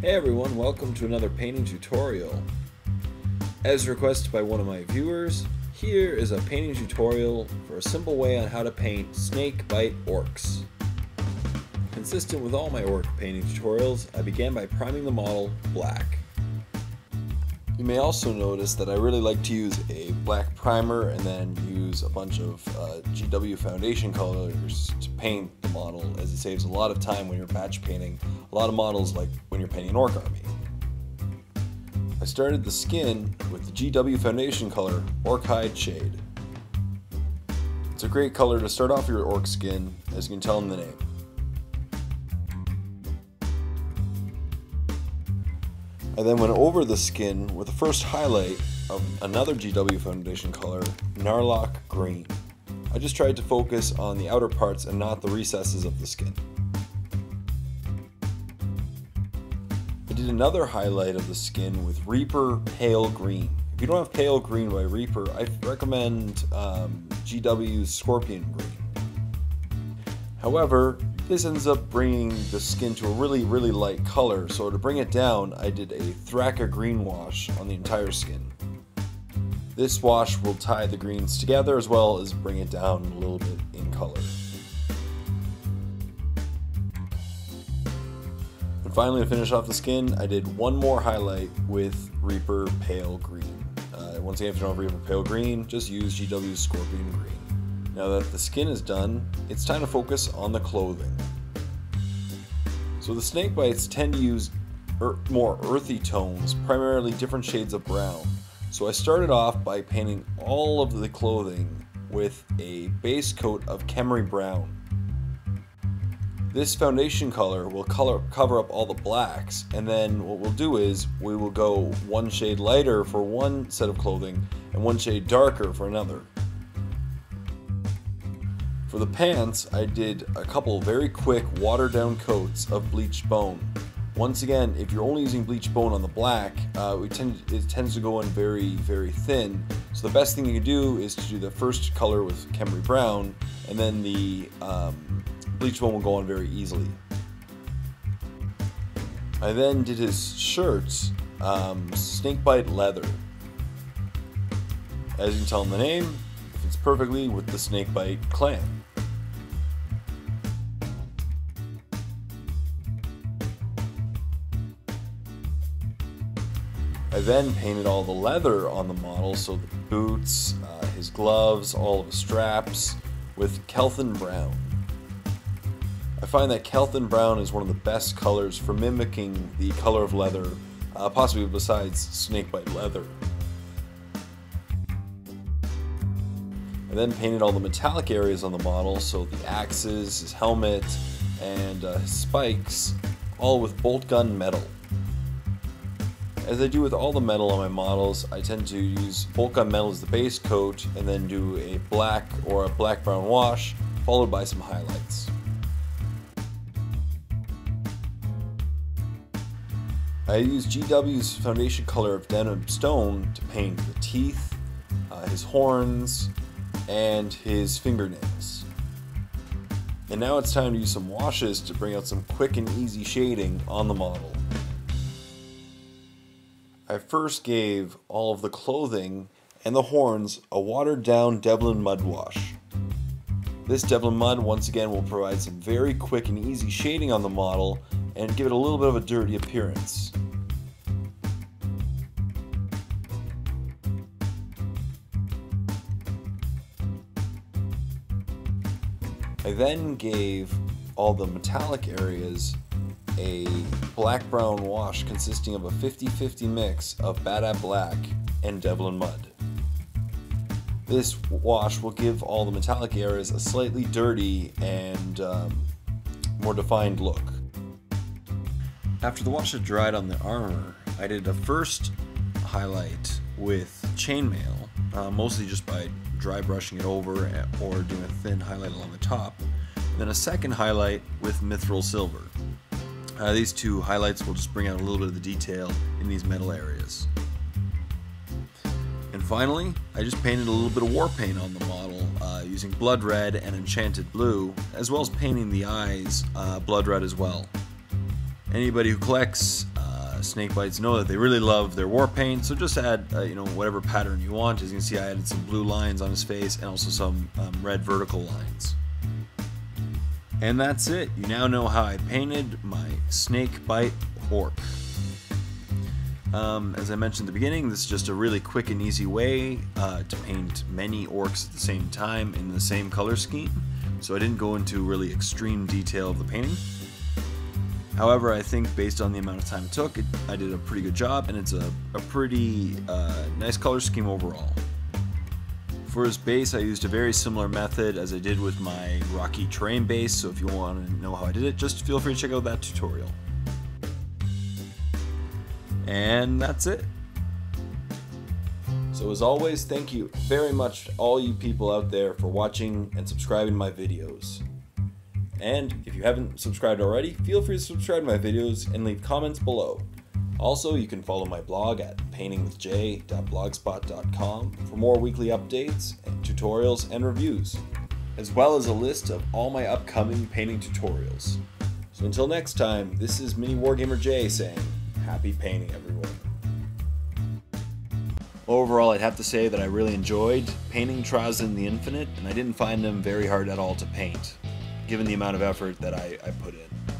Hey everyone, welcome to another painting tutorial. As requested by one of my viewers, here is a painting tutorial for a simple way on how to paint snake bite orcs. Consistent with all my orc painting tutorials, I began by priming the model black. You may also notice that I really like to use a black primer and then use a bunch of uh, GW foundation colors to paint the model as it saves a lot of time when you're batch painting a lot of models like when you're painting an orc army. I started the skin with the GW foundation color Orkhide Shade. It's a great color to start off your orc skin as you can tell in the name. I then went over the skin with the first highlight of another GW foundation color, Knarloc Green. I just tried to focus on the outer parts and not the recesses of the skin. I did another highlight of the skin with Reaper Pale Green. If you don't have Pale Green by Reaper, I recommend um, GW's Scorpion Green. However, this ends up bringing the skin to a really, really light color, so to bring it down, I did a Thraka green wash on the entire skin. This wash will tie the greens together as well as bring it down a little bit in color. And finally, to finish off the skin, I did one more highlight with Reaper Pale Green. Uh, once again, if you don't have Reaper Pale Green, just use GW's Scorpion Green. Now that the skin is done, it's time to focus on the clothing. So the snake bites tend to use er more earthy tones, primarily different shades of brown. So I started off by painting all of the clothing with a base coat of Khemri Brown. This foundation color will color cover up all the blacks and then what we'll do is we will go one shade lighter for one set of clothing and one shade darker for another. For the pants, I did a couple very quick watered down coats of bleached bone. Once again, if you're only using bleached bone on the black, uh, tend, it tends to go in very, very thin. So the best thing you can do is to do the first color with Khemri Brown, and then the um, bleached bone will go on very easily. I then did his shirts, um, snakebite leather. As you can tell in the name, it fits perfectly with the snakebite clan. I then painted all the leather on the model, so the boots, uh, his gloves, all of his straps, with Calthan Brown. I find that Calthan Brown is one of the best colors for mimicking the color of leather, uh, possibly besides snakebite leather. I then painted all the metallic areas on the model, so the axes, his helmet, and uh, his spikes, all with bolt gun metal. As I do with all the metal on my models, I tend to use bolt gun metal as the base coat and then do a black or a black brown wash followed by some highlights. I use GW's foundation color of Dheneb Stone to paint the teeth, uh, his horns, and his fingernails. And now it's time to use some washes to bring out some quick and easy shading on the model. I first gave all of the clothing and the horns a watered down Devlan Mud wash. This Devlan Mud once again will provide some very quick and easy shading on the model and give it a little bit of a dirty appearance. I then gave all the metallic areas a black brown wash consisting of a 50-50 mix of Badab Black and Devlan Mud. This wash will give all the metallic areas a slightly dirty and um, more defined look. After the wash had dried on the armor, I did a first highlight with chainmail, uh, mostly just by dry brushing it over or doing a thin highlight along the top. Then a second highlight with mithril silver. Uh, these two highlights will just bring out a little bit of the detail in these metal areas. And finally, I just painted a little bit of war paint on the model uh, using blood red and enchanted blue, as well as painting the eyes uh, blood red as well. Anybody who collects uh, Snakebites know that they really love their war paint, so just add uh, you know whatever pattern you want. As you can see, I added some blue lines on his face and also some um, red vertical lines. And that's it. You now know how I painted my Snakebite Orc. Um, as I mentioned at the beginning, this is just a really quick and easy way uh, to paint many orcs at the same time in the same color scheme. So I didn't go into really extreme detail of the painting. However, I think based on the amount of time it took, it, I did a pretty good job, and it's a, a pretty uh, nice color scheme overall. For his base, I used a very similar method as I did with my rocky terrain base, so if you want to know how I did it, just feel free to check out that tutorial. And that's it. So as always, thank you very much all you people out there for watching and subscribing to my videos. And if you haven't subscribed already, feel free to subscribe to my videos and leave comments below. Also, you can follow my blog at paintingwithj.blogspot.com for more weekly updates, and tutorials, and reviews, as well as a list of all my upcoming painting tutorials. So until next time, this is Miniwargamer Jay saying, happy painting everyone. Overall, I'd have to say that I really enjoyed painting Trazyn the Infinite, and I didn't find them very hard at all to paint, given the amount of effort that I, I put in.